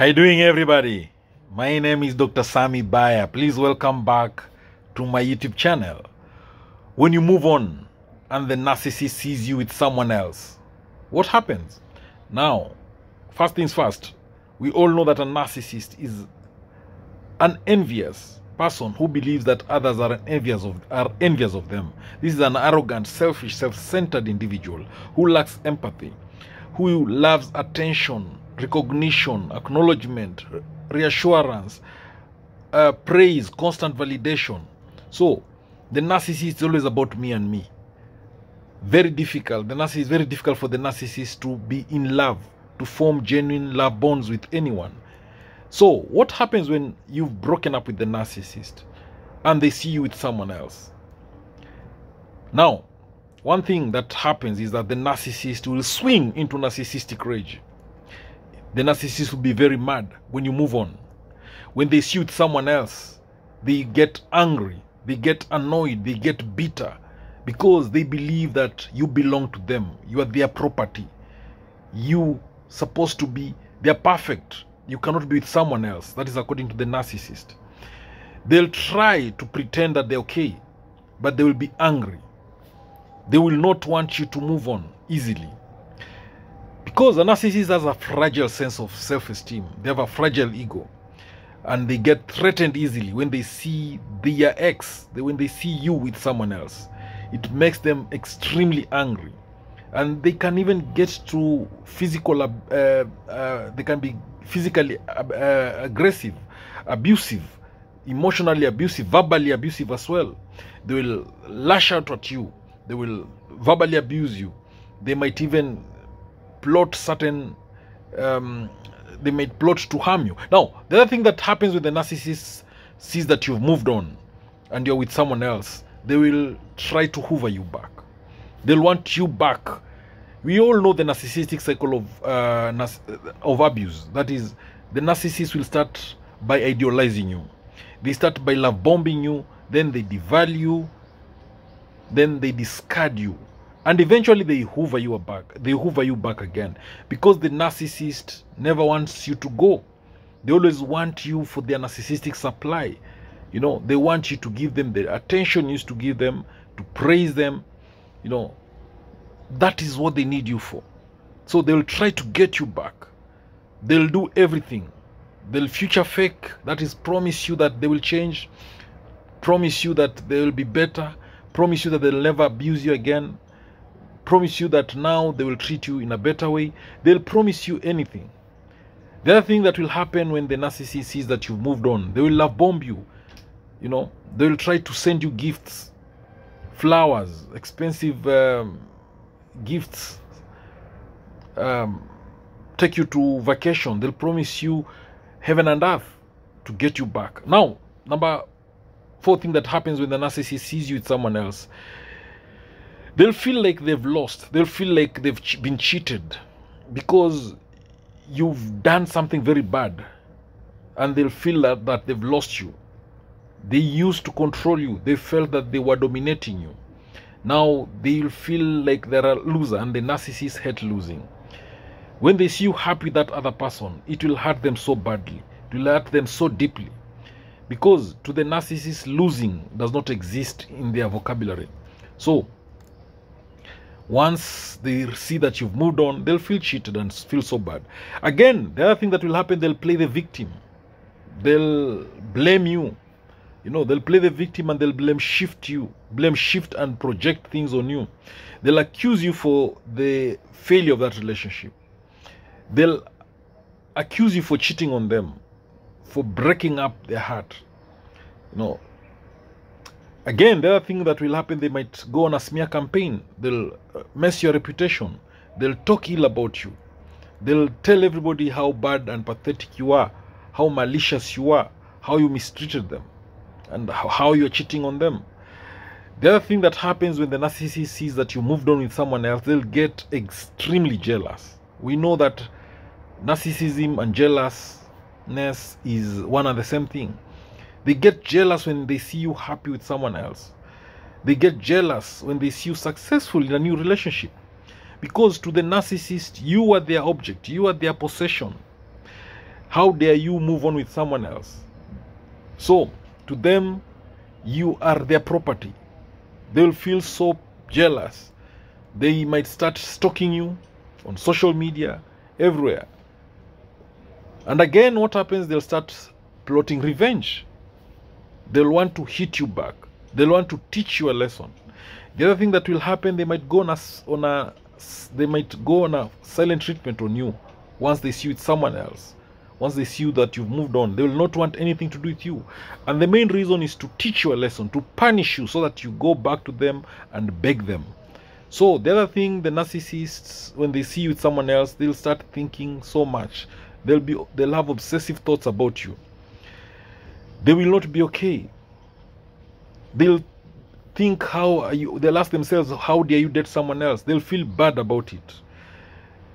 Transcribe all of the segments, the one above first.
How you doing, everybody? My name is Dr. Sammy Baya. Please welcome back to my YouTube channel. When you move on and the narcissist sees you with someone else, what happens? Now, first things first, we all know that a narcissist is an envious person who believes that others are envious of are envious of them. This is an arrogant, selfish, self-centered individual who lacks empathy, who loves attention, recognition, acknowledgement, reassurance, uh, praise, constant validation. So, the narcissist is always about me and me. Very difficult. The narcissist is very difficult for the narcissist to be in love, to form genuine love bonds with anyone. So, what happens when you've broken up with the narcissist and they see you with someone else? Now, one thing that happens is that the narcissist will swing into narcissistic rage. The narcissist will be very mad when you move on. When they with someone else, they get angry, they get annoyed, they get bitter because they believe that you belong to them. You are their property. You supposed to be they're perfect you cannot be with someone else. That is according to the narcissist. They'll try to pretend that they're okay, but they will be angry. They will not want you to move on easily. Because a narcissist has a fragile sense of self esteem, they have a fragile ego, and they get threatened easily when they see their ex, when they see you with someone else. It makes them extremely angry. And they can even get to physical uh, uh, they can be physically uh, aggressive abusive emotionally abusive verbally abusive as well. They will lash out at you. They will verbally abuse you. They might even plot certain um, they might plot to harm you. Now the other thing that happens with the narcissist sees that you've moved on and you're with someone else they will try to hoover you back. They'll want you back. We all know the narcissistic cycle of uh, of abuse. That is the narcissist will start by idealizing you. They start by love bombing you then they devalue you then they discard you and eventually they hoover you back. They hoover you back again. Because the narcissist never wants you to go. They always want you for their narcissistic supply. You know they want you to give them the attention you used to give them to praise them. You know that is what they need you for. So they'll try to get you back. They'll do everything. They'll future fake. That is promise you that they will change. Promise you that they will be better. Promise you that they'll never abuse you again promise you that now they will treat you in a better way. They'll promise you anything. The other thing that will happen when the narcissist sees that you've moved on they will love bomb you. You know they will try to send you gifts flowers expensive um, gifts um, take you to vacation. They'll promise you heaven and earth to get you back. Now number four thing that happens when the narcissist sees you with someone else they'll feel like they've lost. They'll feel like they've been cheated because you've done something very bad and they'll feel that, that they've lost you. They used to control you. They felt that they were dominating you. Now they'll feel like they're a loser and the narcissist hate losing. When they see you happy with that other person it will hurt them so badly. It will hurt them so deeply. Because to the narcissist losing does not exist in their vocabulary. So once they see that you've moved on they'll feel cheated and feel so bad. Again the other thing that will happen they'll play the victim. They'll blame you. You know they'll play the victim and they'll blame shift you blame shift and project things on you. They'll accuse you for the failure of that relationship. They'll accuse you for cheating on them for breaking up their heart. You know again the other thing that will happen they might go on a smear campaign they'll uh, mess your reputation they'll talk ill about you they'll tell everybody how bad and pathetic you are how malicious you are how you mistreated them and how you're cheating on them. The other thing that happens when the narcissist sees that you moved on with someone else, they'll get extremely jealous. We know that narcissism and jealousness is one and the same thing. They get jealous when they see you happy with someone else. They get jealous when they see you successful in a new relationship. Because to the narcissist, you are their object, you are their possession. How dare you move on with someone else? So, to them, you are their property. They will feel so jealous. They might start stalking you on social media, everywhere. And again, what happens? They'll start plotting revenge. They'll want to hit you back. They'll want to teach you a lesson. The other thing that will happen, they might go on a, on a they might go on a silent treatment on you once they see you with someone else. Once they see you that you've moved on, they will not want anything to do with you. And the main reason is to teach you a lesson, to punish you so that you go back to them and beg them. So the other thing, the narcissists, when they see you with someone else, they'll start thinking so much. They'll be they'll have obsessive thoughts about you. They will not be okay. They'll think how you they'll ask themselves how dare you date someone else? They'll feel bad about it.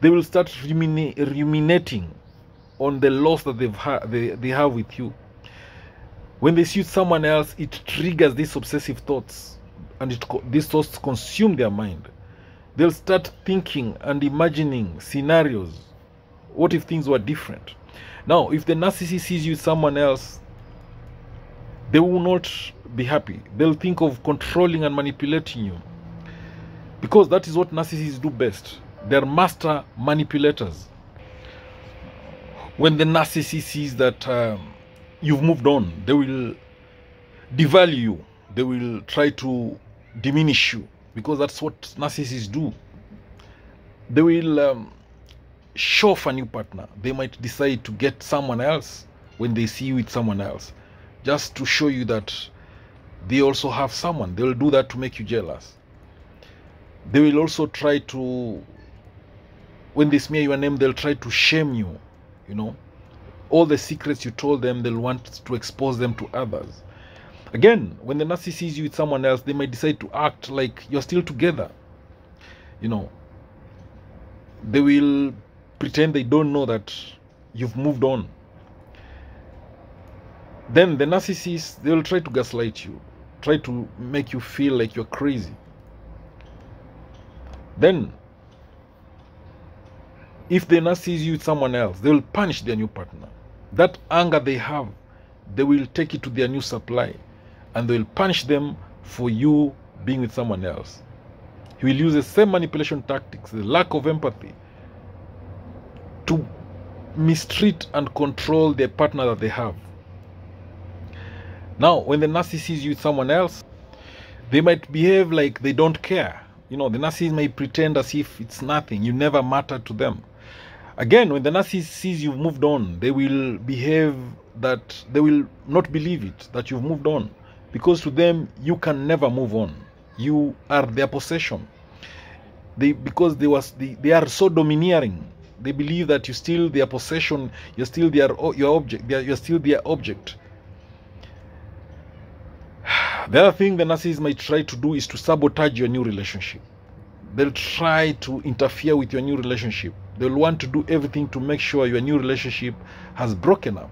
They will start ruminating on the loss that they've ha- they, they have with you. When they see someone else it triggers these obsessive thoughts and it these thoughts consume their mind. They'll start thinking and imagining scenarios. What if things were different? Now if the narcissist sees you someone else they will not be happy. They'll think of controlling and manipulating you. Because that is what narcissists do best. They're master manipulators. When the narcissist sees that um, you've moved on, they will devalue you. They will try to diminish you. Because that's what narcissists do. They will um, show off a new partner. They might decide to get someone else when they see you with someone else just to show you that they also have someone. They will do that to make you jealous. They will also try to, when they smear your name, they'll try to shame you. You know, all the secrets you told them, they'll want to expose them to others. Again, when the narcissist sees you with someone else, they might decide to act like you're still together. You know, they will pretend they don't know that you've moved on then the narcissist they will try to gaslight you try to make you feel like you're crazy. Then if the narcissist you with someone else they will punish their new partner. That anger they have they will take it to their new supply and they will punish them for you being with someone else. He will use the same manipulation tactics the lack of empathy to mistreat and control their partner that they have now, when the narcissist sees you with someone else, they might behave like they don't care. You know, the narcissist may pretend as if it's nothing, you never matter to them. Again, when the narcissist sees you've moved on, they will behave that they will not believe it that you've moved on because to them you can never move on. You are their possession. They because they was they, they are so domineering. They believe that you still their possession, you're still their your object, you're still their object. The other thing the narcissist might try to do is to sabotage your new relationship. They'll try to interfere with your new relationship. They'll want to do everything to make sure your new relationship has broken up.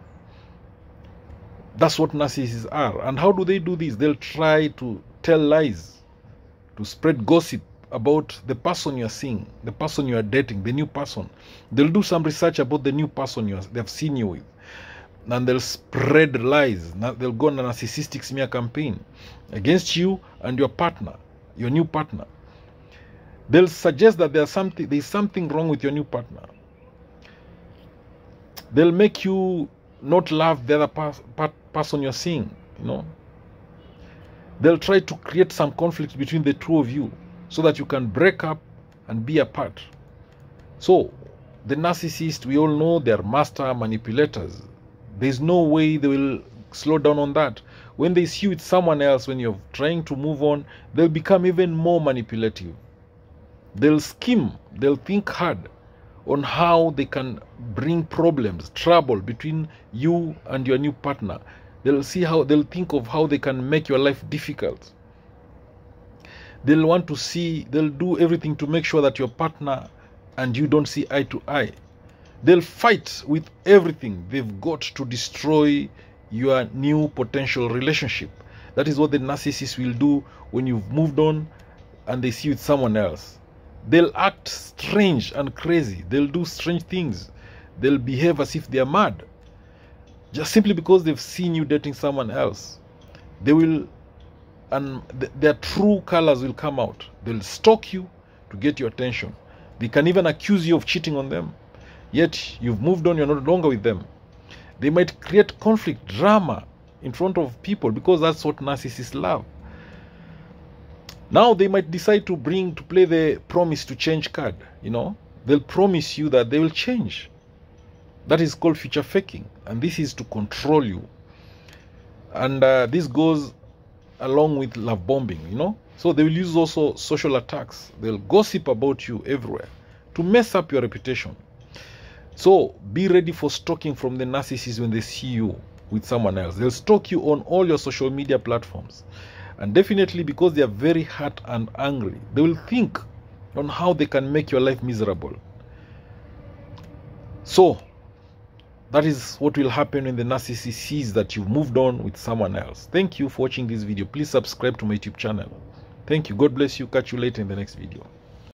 That's what narcissists are. And how do they do this? They'll try to tell lies, to spread gossip about the person you're seeing, the person you are dating, the new person. They'll do some research about the new person you they've seen you with and they'll spread lies. They'll go on a narcissistic smear campaign against you and your partner, your new partner. They'll suggest that there's something there's something wrong with your new partner. They'll make you not love the other pers- per- person you're seeing, you know. They'll try to create some conflict between the two of you so that you can break up and be apart. So, the narcissist, we all know they're master manipulators. There's no way they will slow down on that. When they see you with someone else, when you're trying to move on, they'll become even more manipulative. They'll scheme, they'll think hard on how they can bring problems, trouble between you and your new partner. They'll see how they'll think of how they can make your life difficult. They'll want to see, they'll do everything to make sure that your partner and you don't see eye to eye. They'll fight with everything they've got to destroy your new potential relationship. That is what the narcissist will do when you've moved on and they see you with someone else. They'll act strange and crazy. They'll do strange things. they'll behave as if they are mad. Just simply because they've seen you dating someone else. They will, and th- their true colors will come out. They'll stalk you to get your attention. They can even accuse you of cheating on them. Yet you've moved on, you're no longer with them. They might create conflict, drama in front of people because that's what narcissists love. Now they might decide to bring to play the promise to change card. You know, they'll promise you that they will change. That is called future faking, and this is to control you. And uh, this goes along with love bombing. You know, so they will use also social attacks. They'll gossip about you everywhere to mess up your reputation. So be ready for stalking from the narcissists when they see you with someone else. They'll stalk you on all your social media platforms. And definitely because they are very hurt and angry, they will think on how they can make your life miserable. So that is what will happen when the narcissist sees that you've moved on with someone else. Thank you for watching this video. Please subscribe to my YouTube channel. Thank you. God bless you. Catch you later in the next video.